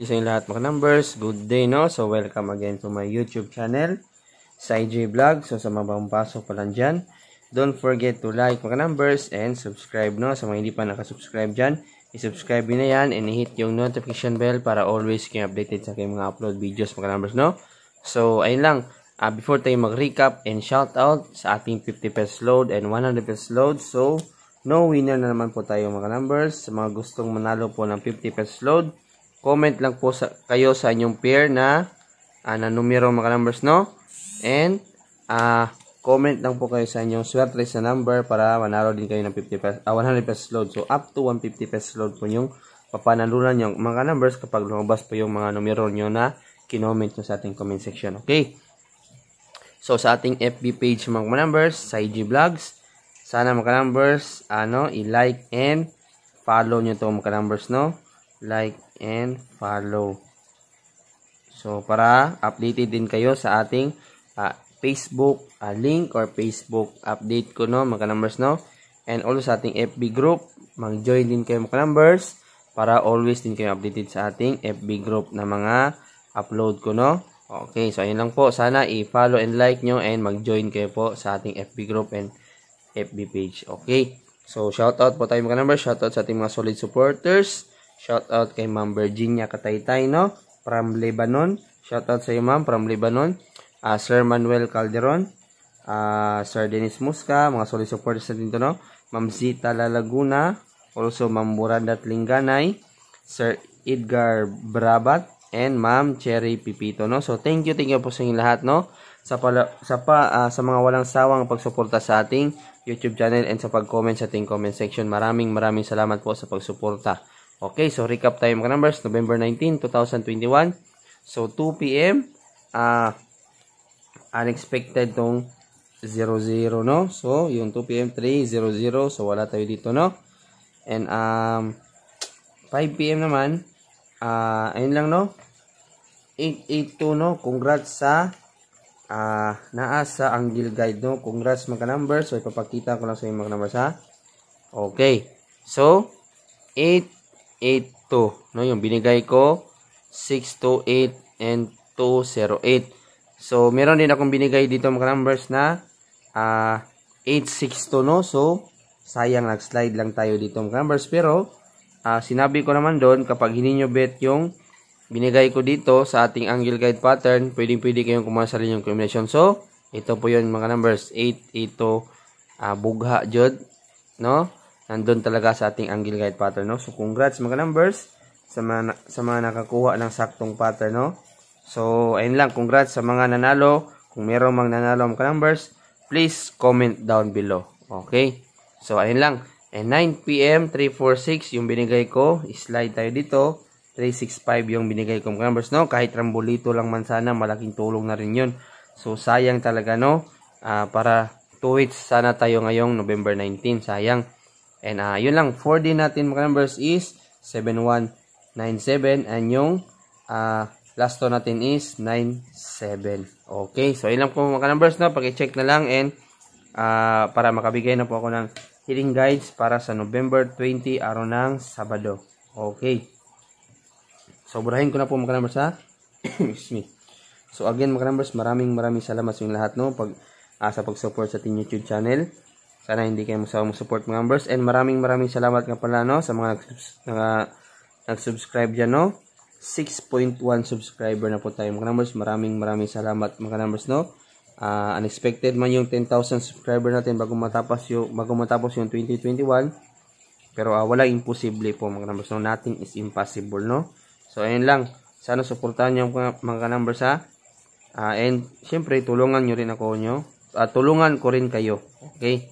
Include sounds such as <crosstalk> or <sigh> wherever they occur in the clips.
sa inyo lahat mga numbers. Good day, no? So, welcome again to my YouTube channel, sa IG Vlog. So, sa mga bagong pasok pa lang dyan, don't forget to like mga numbers and subscribe, no? Sa mga hindi pa nakasubscribe dyan, i-subscribe nyo na yan and i-hit yung notification bell para always kayo updated sa kayong mga upload videos mga numbers, no? So, ayun lang. Uh, before tayo mag-recap and shout out sa ating 50 pesos load and 100 pesos load. So, no winner na naman po tayo mga numbers. Sa mga gustong manalo po ng 50 pesos load, comment lang po sa, kayo sa inyong pair na uh, na numero mga numbers no? And uh, comment lang po kayo sa inyong swerte sa number para manalo din kayo ng 50 pesos, uh, 100 pesos load. So up to 150 pesos load po yung papanalunan yung mga numbers kapag lumabas po yung mga numero nyo na kinoment nyo sa ating comment section okay? So sa ating FB page mga numbers sa IG Vlogs. Sana mga numbers ano i-like and follow nyo to mga numbers no? Like and follow. So, para updated din kayo sa ating uh, Facebook uh, link or Facebook update ko, no, mga numbers, no? And also sa ating FB group, mag-join din kayo mga numbers para always din kayo updated sa ating FB group na mga upload ko, no? Okay, so ayun lang po. Sana i-follow and like nyo and mag-join kayo po sa ating FB group and FB page. Okay, so shout out po tayo mga numbers. Shout out sa ating mga solid supporters Shout out kay Ma'am Virginia Kataytay, no? From Lebanon. Shout out sa iyo, Ma'am, from Lebanon. Uh, Sir Manuel Calderon. Uh, Sir Dennis Musca, mga solid supporters natin to, no? Ma'am Zita Lalaguna. Also, Ma'am Murandat Linganay. Sir Edgar Brabat. And Ma'am Cherry Pipito, no? So, thank you, thank you po sa inyo lahat, no? Sa, pala, sa, pa, uh, sa mga walang sawang pagsuporta sa ating YouTube channel and sa pag-comment sa ating comment section. Maraming maraming salamat po sa pagsuporta. Okay, so recap tayo mga numbers. November 19, 2021. So, 2 p.m. Uh, unexpected tong 00, no? So, yung 2 p.m. 3, 00. So, wala tayo dito, no? And, um, 5 p.m. naman, uh, ayun lang, no? 882, no? Congrats sa uh, naa sa Angle Guide, no? Congrats mga numbers. So, ipapakita ko lang sa inyo mga numbers, ha? Okay. So, 8 8, No, yung binigay ko, 628 and 208. So, meron din akong binigay dito mga numbers na uh, 862, no? So, sayang nag-slide lang tayo dito mga numbers. Pero, uh, sinabi ko naman doon, kapag hindi nyo bet yung binigay ko dito sa ating angle guide pattern, pwedeng-pwede kayong kumuha yung combination. So, ito po yun mga numbers. 8, ito, uh, bugha jud, no? Nandun talaga sa ating angle guide pattern, no? So, congrats mga numbers sa mga, sa mga nakakuha ng saktong pattern, no? So, ayun lang, congrats sa mga nanalo. Kung meron mang nanalo mga numbers, please comment down below. Okay? So, ayun lang. And 9pm, 346 yung binigay ko. Slide tayo dito. 365 yung binigay ko mga numbers, no? Kahit rambolito lang man sana, malaking tulong na rin yun. So, sayang talaga, no? Uh, para 2 weeks sana tayo ngayong November 19. Sayang. And uh, yun lang, 4D natin mga numbers is 7197 and yung uh, last to natin is 97. Okay, so lang po mga numbers na, pag-check na lang and uh, para makabigay na po ako ng healing guides para sa November 20 araw ng Sabado. Okay. So, burahin ko na po mga numbers ha. <coughs> Excuse me. So, again mga numbers, maraming maraming salamat sa inyong lahat no, pag, uh, sa pag-support sa ating YouTube channel. Sana hindi kayo masawang support mga members. And maraming maraming salamat nga pala no, sa mga nag-subscribe dyan. No? 6.1 subscriber na po tayo mga numbers. Maraming maraming salamat mga numbers. No? Uh, unexpected man yung 10,000 subscriber natin bago matapos yung, bago matapos yung 2021. Pero uh, wala imposible po mga numbers. No? Nothing is impossible. No? So ayun lang. Sana suportahan niyo mga, numbers ha. Uh, and syempre tulungan nyo rin ako nyo. Uh, tulungan ko rin kayo. Okay?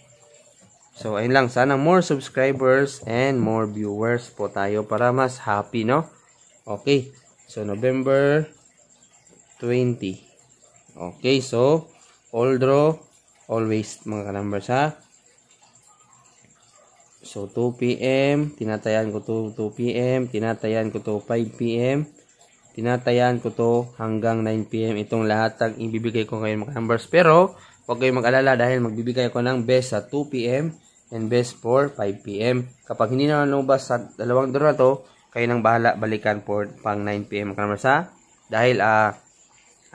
So, ayun lang. Sana more subscribers and more viewers po tayo para mas happy, no? Okay. So, November 20. Okay. So, all draw, always mga numbers, ha? So, 2 p.m. Tinatayan ko to 2 p.m. Tinatayan ko to 5 p.m. Tinatayan ko to hanggang 9 p.m. Itong lahat ang ibibigay ko ngayon mga numbers. Pero, huwag kayong mag-alala dahil magbibigay ako ng best sa 2 p.m and best for 5pm. Kapag hindi na lumabas sa dalawang draw na to, kayo nang bahala balikan for pang 9pm mga numbers ha. Dahil ah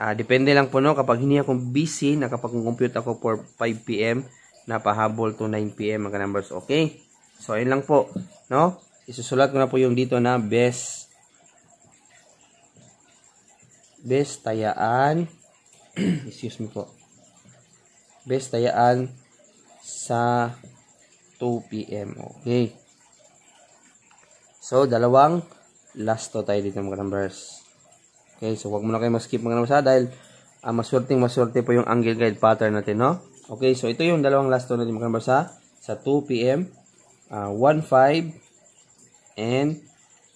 uh, depende lang po no kapag hindi ako busy nakapag-compute ako for 5pm napahabol to 9pm mga numbers. Okay? So ayun lang po no. Isusulat ko na po yung dito na best best tayaan <clears throat> excuse me po best tayaan sa 2 p.m. Okay. So, dalawang last to tayo dito mga numbers. Okay, so wag mo na kayo mag-skip mga numbers ha dahil uh, maswerteng maswerte po yung angle guide pattern natin, no? Okay, so ito yung dalawang last to natin mga numbers ha sa 2 p.m. Uh, 1.5 and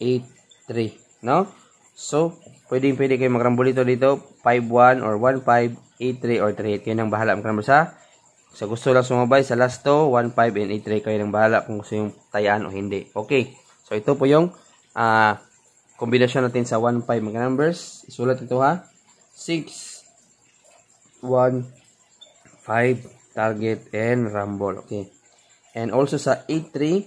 8.3, no? So, pwedeng pwede kayo magrambulito dito 5.1 or 1.5, 8.3 or 3.8. Kayo nang bahala mga numbers ha. Sa gusto lang sumabay sa last to, 1, 5, and 8 try kayo ng bahala kung gusto yung tayaan o hindi. Okay. So, ito po yung uh, kombinasyon natin sa 1, 5 mga numbers. Isulat ito ha. 6, 1, 5, target, and rumble. Okay. And also sa 8, 3,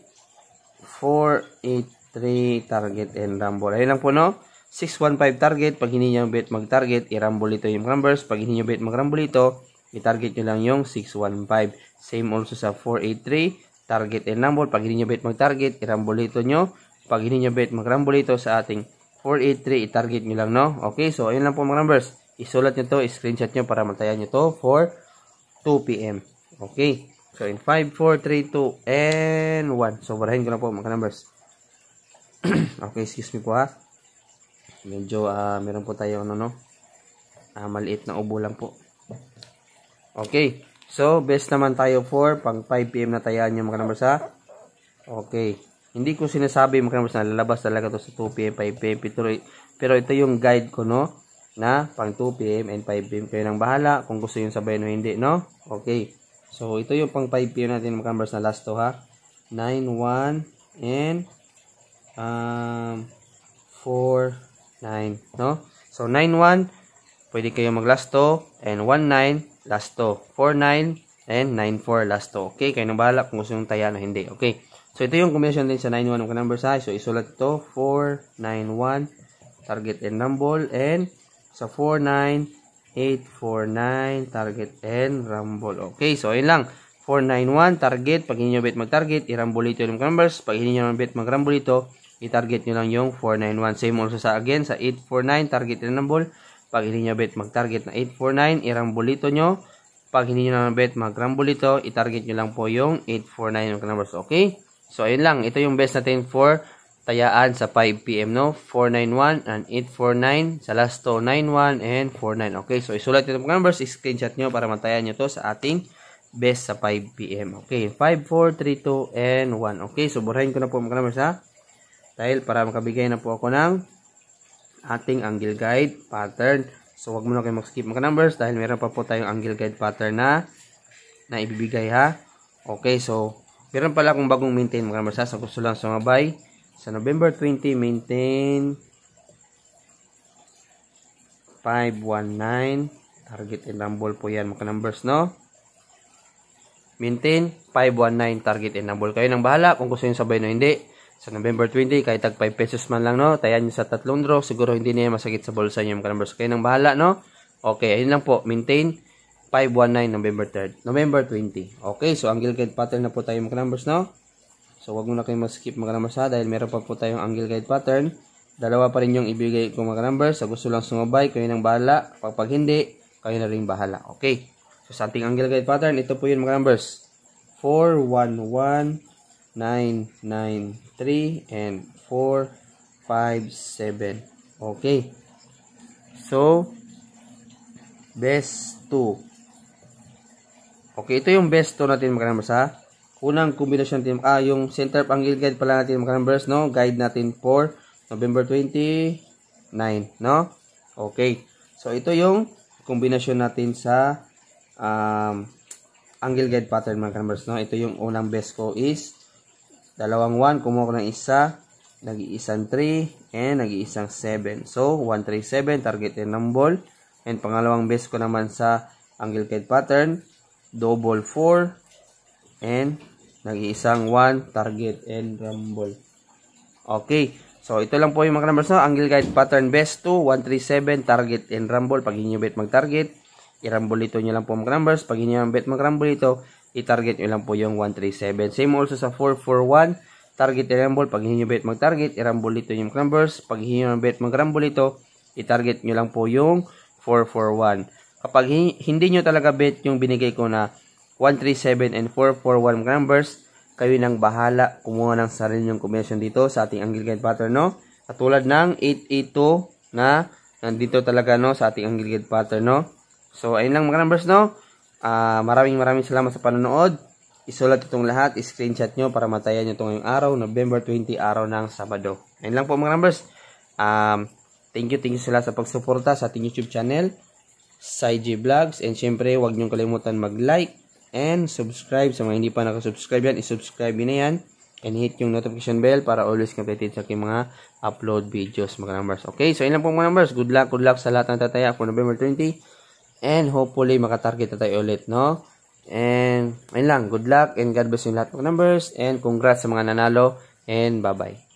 4, 8, 3, target, and rumble. Ayun lang po no. 6, 1, 5 target. Pag hindi nyo bet mag-target, i-rumble ito yung numbers. Pag hindi nyo bet mag-rumble ito, i-target nyo lang yung 615. Same also sa 483, target and rumble. Pag hindi nyo bet mag-target, i-rumble nyo. Pag hindi nyo bet mag-rumble sa ating 483, i-target nyo lang, no? Okay, so ayun lang po mga numbers. Isulat nyo to, screenshot nyo para matayan nyo to for 2 p.m. Okay, so in 5, 4, 3, 2, and 1. So, barahin ko na po mga numbers. <clears throat> okay, excuse me po ha. Medyo, uh, meron po tayo, ano, no? Uh, maliit na ubo lang po. Okay. So, best naman tayo for pang 5pm na tayaan yung mga numbers ha. Okay. Hindi ko sinasabi mga numbers na lalabas talaga to sa 2pm, 5pm. Pero, ito yung guide ko no na pang 2pm and 5pm. Kayo nang bahala kung gusto yung sabay o hindi no. Okay. So, ito yung pang 5pm natin mga numbers na last to ha. 9, 1, and um, 4, 9. No? So, 9, 1, pwede kayo mag last to and 1, 9, last 2. 4, 9, and 9, 4, last 2. Okay, kayo nang bahala kung gusto yung taya na hindi. Okay. So, ito yung combination din sa 9, 1 ng number size. So, isulat ito, 4, 9, 1, target and rumble. And sa 4, 9, 8, 4, 9, target and rumble. Okay, so, ayun lang. 4, 9, 1, target. Pag hindi nyo bet mag-target, i-rumble ito yung numbers. Pag hindi nyo bet mag-rumble ito, i-target nyo lang yung 4, 9, 1. Same also sa again, sa 8, 4, 9, target and rumble. Pag hindi nyo bet mag-target na 849, irambulito nyo. Pag hindi nyo na bet mag-rambulito, i-target nyo lang po yung 849 yung numbers. Okay? So, ayun lang. Ito yung best natin for tayaan sa 5pm, no? 491 and 849. Sa last to, 91 and 49. Okay? So, isulat ito mga numbers. Screenshot nyo para matayan nyo to sa ating best sa 5pm. Okay? 5, 4, 3, 2, and 1. Okay? So, burahin ko na po mga numbers, ha? Dahil para makabigay na po ako ng ating angle guide pattern. So, wag mo na kayo mag-skip mga numbers dahil meron pa po tayong angle guide pattern na na ibibigay ha. Okay, so, meron pala akong bagong maintain mga numbers ha. So, gusto lang sumabay. Sa November 20, maintain 519. Target and rumble po yan mga numbers, no? Maintain 519 target and rumble. Kayo nang bahala kung gusto yung sabay no hindi sa November 20, kahit tag 5 pesos man lang, no? Tayan nyo sa tatlong draw. Siguro hindi na masakit sa bulsa nyo mga numbers. Kayo nang bahala, no? Okay, ayun lang po. Maintain 519 November 3rd. November 20. Okay, so angle guide pattern na po tayo mga numbers, no? So, wag mo na kayo skip mga numbers ha, dahil meron pa po tayong angle guide pattern. Dalawa pa rin yung ibigay ko mga numbers. Sa gusto lang sumabay, kayo nang bahala. Pag, pag hindi, kayo na rin bahala. Okay. So, sa ating angle guide pattern, ito po yun mga numbers. 4, 1, 1, 9, 9, 3, and 4, 5, 7. Okay. So, best 2. Okay, ito yung best 2 natin mga numbers ha. Unang kombinasyon natin, ah, yung center angle guide pala natin mga numbers, no? Guide natin for November 29, no? Okay. So, ito yung kombinasyon natin sa um, angle guide pattern mga numbers, no? Ito yung unang best ko is Dalawang 1, kumuha ko ng isa. Nag-iisang 3 and nag-iisang 7. So, 1, 3, 7, target and number. And pangalawang base ko naman sa angle guide pattern, double 4 and nag-iisang 1, target and rumble. Okay. So, ito lang po yung mga numbers, no? Angle guide pattern best 2, 137, target and rumble. Pag inyo bet mag-target, i-rumble ito nyo lang po mga numbers. Pag inyo bet mag-rumble ito, i-target nyo lang po yung 137. Same also sa 441, target and rumble. Pag inyo bet mag-target, i-rumble ito yung numbers. Pag inyo bet mag-rumble ito, i-target nyo lang po yung 441. Kapag hindi nyo talaga bet yung binigay ko na 137 and 441 mga numbers, kayo nang bahala kumuha ng sarili nyong combination dito sa ating angle guide pattern, no? Katulad ng 882 na nandito talaga, no, sa ating angle guide pattern, no? So, ayun lang mga numbers, no? Uh, maraming maraming salamat sa panonood. Isulat itong lahat, screenshot nyo para matayan nyo itong ngayong araw, November 20, araw ng Sabado. Ayun lang po mga numbers. Um, thank you, thank you sila sa pagsuporta sa ating YouTube channel, SciG Vlogs. And syempre, huwag nyo kalimutan mag-like, and subscribe. Sa mga hindi pa nakasubscribe yan, isubscribe nyo na yan. And hit yung notification bell para always updated sa aking mga upload videos mga numbers. Okay, so yun lang po mga numbers. Good luck, good luck sa lahat ng tataya for November 20. And hopefully makatarget na tayo ulit, no? And ayun lang, good luck and God bless yung lahat mga numbers. And congrats sa mga nanalo. And bye-bye.